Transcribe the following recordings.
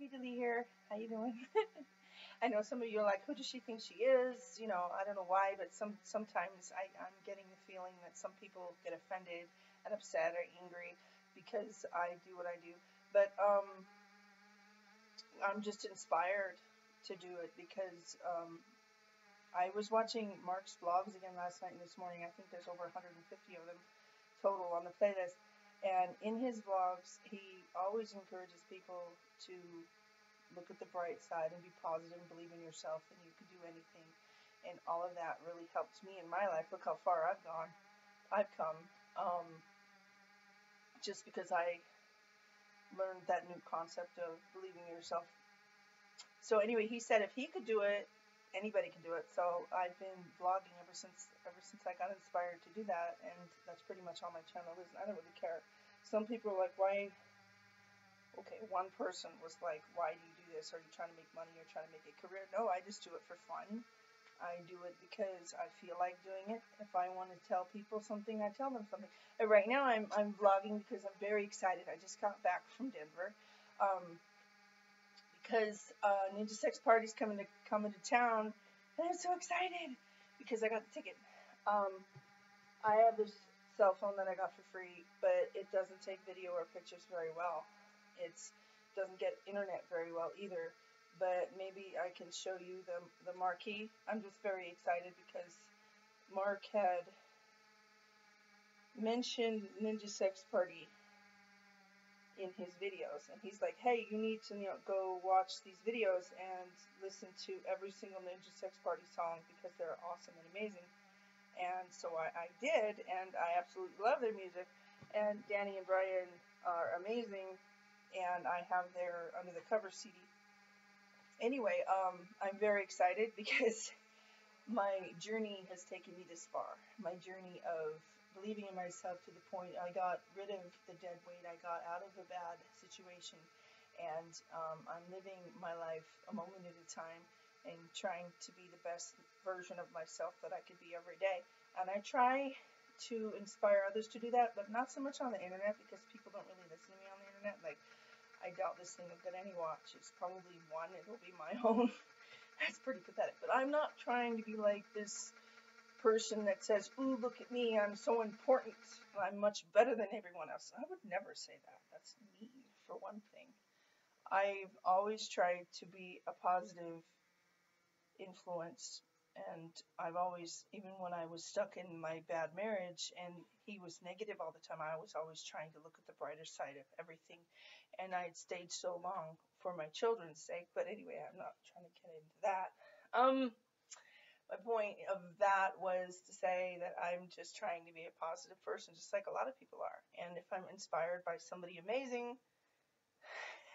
Lee here. How you doing? I know some of you are like, who does she think she is? You know, I don't know why, but some sometimes I, I'm getting the feeling that some people get offended and upset or angry because I do what I do. But um, I'm just inspired to do it because um, I was watching Mark's vlogs again last night and this morning. I think there's over 150 of them total on the playlist. And in his vlogs, he always encourages people to look at the bright side and be positive and believe in yourself and you can do anything. And all of that really helps me in my life. Look how far I've gone. I've come. Um, just because I learned that new concept of believing in yourself. So anyway, he said if he could do it, anybody can do it. So I've been vlogging ever since ever since I got inspired to do that, and that's pretty much all my channel is. I don't really care. Some people are like, why? Okay, one person was like, why do you do this? Are you trying to make money? Or trying to make a career? No, I just do it for fun. I do it because I feel like doing it. If I want to tell people something, I tell them something. And right now, I'm I'm vlogging because I'm very excited. I just got back from Denver. Um, because uh, Ninja Sex Party's coming to coming to town, and I'm so excited because I got the ticket. Um, I have this cell phone that I got for free, but it doesn't take video or pictures very well. It doesn't get internet very well either. But maybe I can show you the the marquee. I'm just very excited because Mark had mentioned Ninja Sex Party in his videos. And he's like hey you need to you know go watch these videos and listen to every single ninja sex party song because they're awesome and amazing. And so I, I did and i absolutely love their music. And danny and brian are amazing and i have their under the cover cd anyway um, i'm very excited because my journey has taken me this far. My journey of believing in myself to the point I got rid of the dead weight. I got out of a bad situation, and um, I'm living my life a moment at a time and trying to be the best version of myself that I could be every day. And I try to inspire others to do that, but not so much on the internet because people don't really listen to me on the internet. Like, I doubt this thing will get any watch. It's probably one, it'll be my own. That's pretty pathetic. But I'm not trying to be like this person that says, Ooh, look at me, I'm so important, I'm much better than everyone else. I would never say that. That's me, for one thing. I've always tried to be a positive influence, and I've always, even when I was stuck in my bad marriage and he was negative all the time, I was always trying to look at the brighter side of everything. And I had stayed so long for my children's sake, but anyway, I'm not trying to get into that. Um, my point of that was to say that I'm just trying to be a positive person, just like a lot of people are. And if I'm inspired by somebody amazing,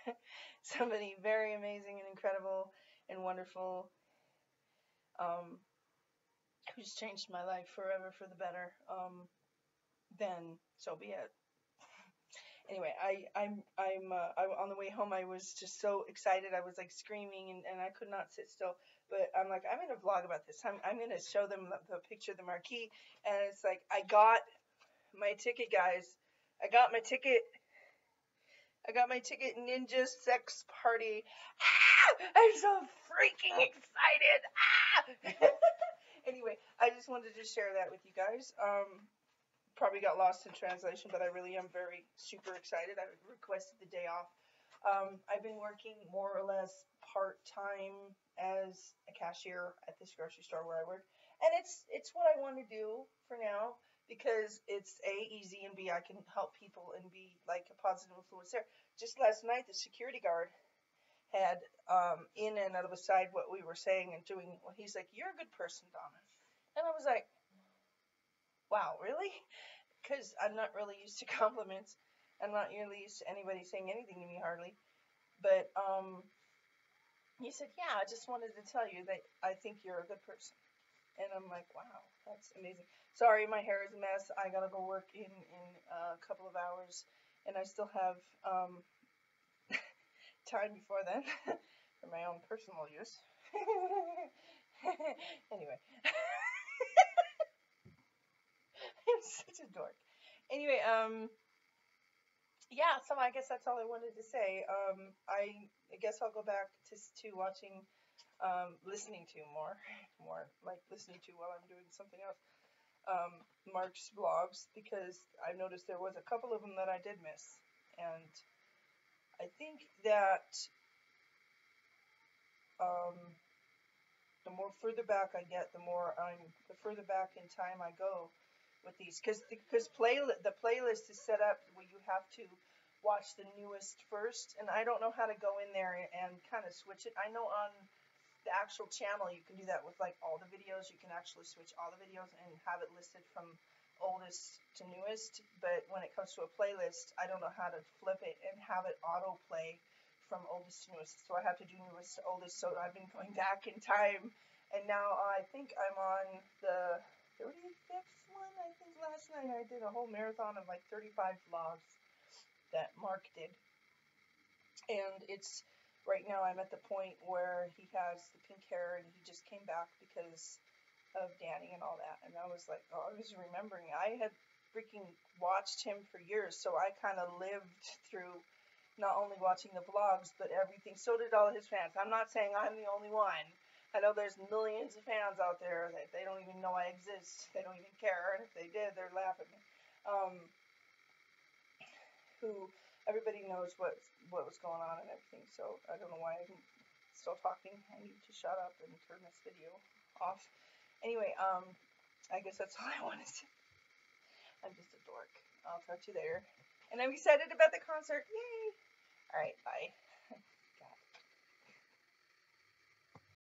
somebody very amazing and incredible and wonderful, um, who's changed my life forever for the better, um, then so be it. Anyway, I I'm I'm uh, I, on the way home. I was just so excited. I was like screaming and, and I could not sit still but I'm like, I'm gonna vlog about this. I'm I'm gonna show them the, picture of the marquee, and it's like I got my ticket, guys. I got my ticket. I got my ticket Ninja Sex Party. Ah, I'm so freaking excited. Ah! anyway, I just wanted to share that with you guys. Um, probably got lost in translation, but I really am very super excited. I requested the day off. Um, I've been working more or less part time as a cashier at this grocery store where I work, and it's it's what I want to do for now because it's a easy and b I can help people and be like a positive influence there. Just last night, the security guard had um, in and out of the side what we were saying and doing. Well, he's like, "You're a good person, Donna," and I was like, "Wow, really?" Because I'm not really used to compliments. I'm not really used to anybody saying anything to me hardly. But um, he said, Yeah, I just wanted to tell you that I think you're a good person. And I'm like, Wow, that's amazing. Sorry, my hair is a mess. I gotta go work in, in a couple of hours, and I still have um, time before then for my own personal use. anyway. I'm such a dork. Anyway, um, yeah, so I guess that's all I wanted to say. Um, I I guess I'll go back to to watching, um, listening to more, more like listening to while I'm doing something else. Um, Mark's vlogs because I noticed there was a couple of them that I did miss, and I think that um, the more further back I get, the more I'm the further back in time I go with these because because play the playlist is set up where you have to watch the newest first, and I don't know how to go in there and, and kind of switch it. I know on the actual channel you can do that with like all the videos. You can actually switch all the videos and have it listed from oldest to newest. But when it comes to a playlist, I don't know how to flip it and have it autoplay from oldest to newest. So I have to do newest to oldest. So I've been going back in time, and now I think I'm on the 35th one. I think last night I did a whole marathon of like 35 vlogs that Mark did, and it's right now I'm at the point where he has the pink hair and he just came back because of Danny and all that. And I was like, oh, I was remembering. I had freaking watched him for years, so I kind of lived through not only watching the vlogs, but everything. So did all his fans. I'm not saying I'm the only one. I know there's millions of fans out there that they don't even know I exist. They don't even care. And if they did, they're laughing at me. Um, who everybody knows what what was going on and everything. So I don't know why I'm still talking. I need to shut up and turn this video off. Anyway, um, I guess that's all I wanted to. Say. I'm just a dork. I'll talk to you later. And I'm excited about the concert. Yay! Alright, bye.